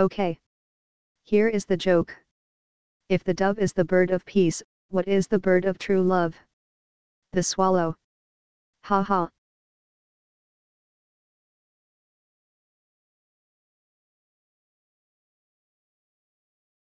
Okay. Here is the joke. If the dove is the bird of peace, what is the bird of true love? The swallow. Ha ha.